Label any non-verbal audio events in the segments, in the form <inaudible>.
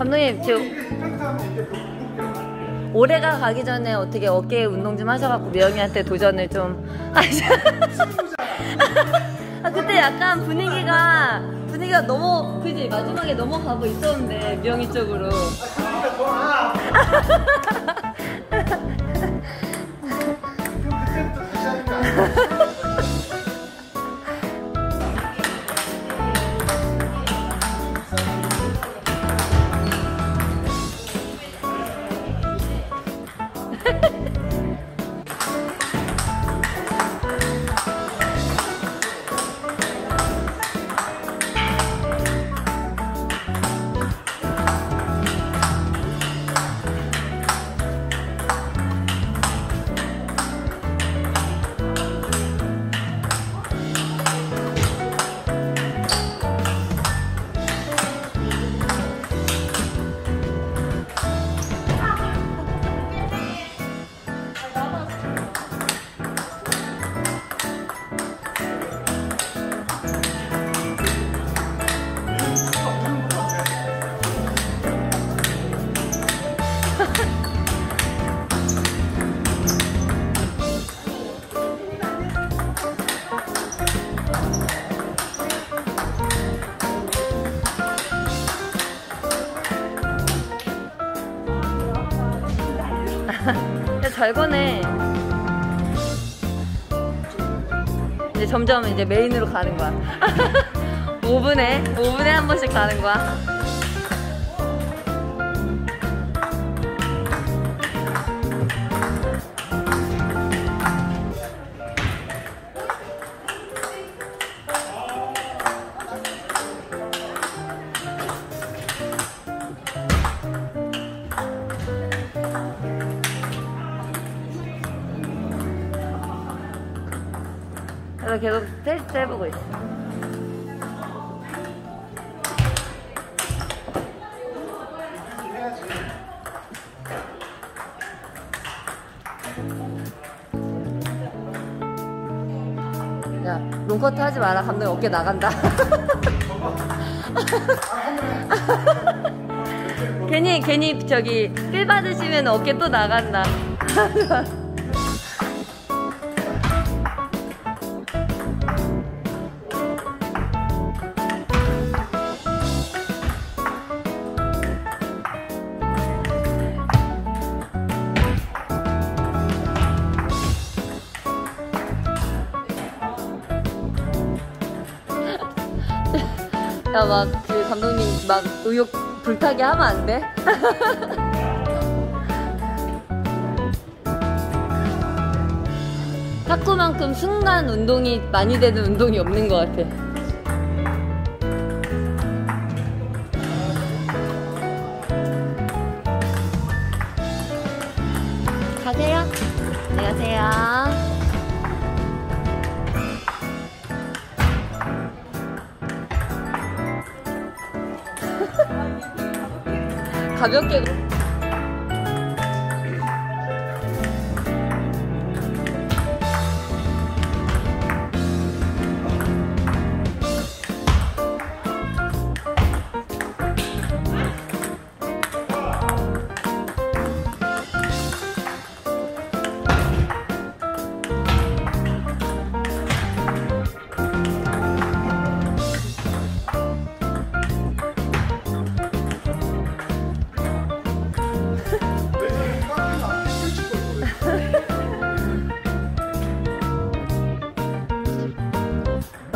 감독님 지금 올해가 가기 전에 어떻게 어깨 운동 좀 하셔갖고 미영이한테 도전을 좀 <laughs> 하셔. 아 그때 약간 분위기가 분위기가 너무 그지 마지막에 넘어가고 있었는데 미영이 쪽으로. 잘 거네. 이제 점점 이제 메인으로 가는 거야. <laughs> 5분에 5분에 한 번씩 가는 거야. 그래서 계속 테스트 해보고 있어. 야, 롱커트 하지 마라. 감독님 어깨 나간다. <laughs> 괜히, 괜히 저기, 필 받으시면 어깨 또 나간다. <laughs> 야, 막, 그 감독님 막 의욕 불타게 하면 안 돼? <laughs> 탁구만큼 순간 운동이 많이 되는 운동이 없는 것 같아. 가볍게.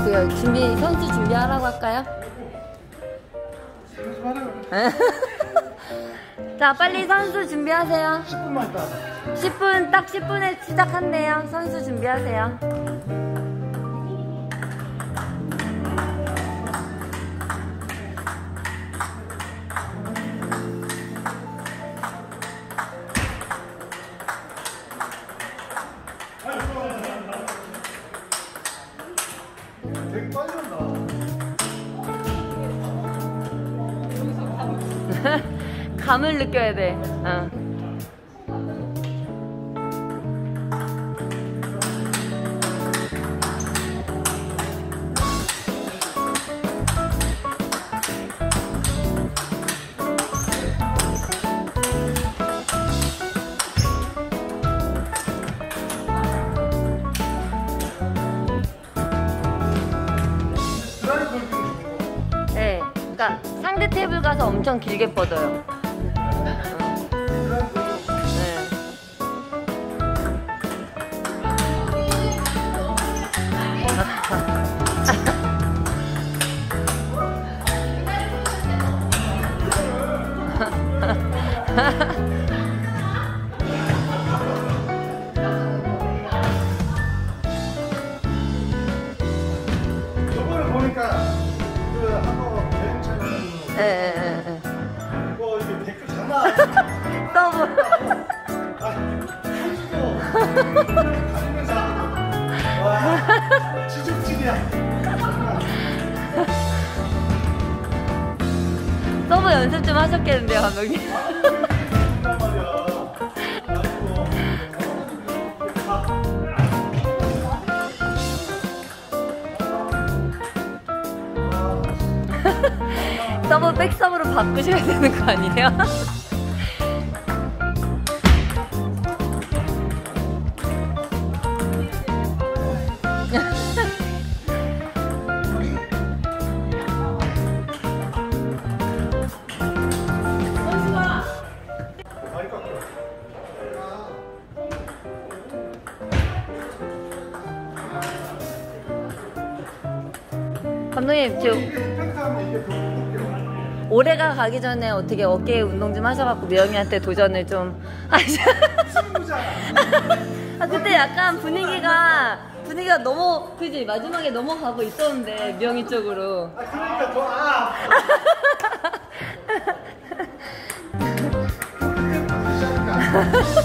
그 준비 선수 준비하라고 할까요? <laughs> 자, 빨리 선수 준비하세요. 10분만 있다 하자. 10분 딱 10분에 시작한대요. 선수 준비하세요. <laughs> 감을 느껴야 돼. 어. 네, 그러니까 상대 테이블 가서 엄청 길게 뻗어요. 와 지죽질이야. 서브 연습 좀 하셨겠는데요, 감독님? 서브 백 서브로 바꾸셔야 되는 거 아니에요? <laughs> 감독님, 지금 올해가 가기 전에 어떻게 어깨 운동 좀 하셔갖고 미영이한테 도전을 좀 하셔. <laughs> 아 그때 약간 분위기가 분위기가 너무 그지 마지막에 넘어가고 있었는데 미영이 쪽으로. 아 그러니까 더 아. <laughs>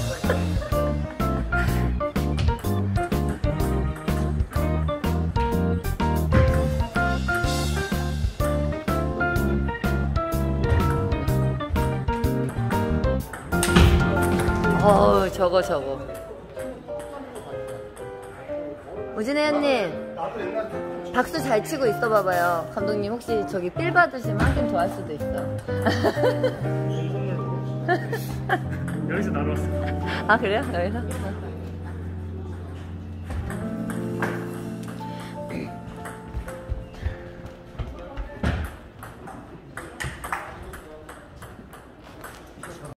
어우 저거 저거. 우진혜 언님 나도 옛날 때 박수 잘 치고 있어 봐봐요. 감독님 혹시 저기 필 받으시면 한 게임 더할 수도 있어. <laughs> 여기서 나눠왔어. 아 그래요? 여기서?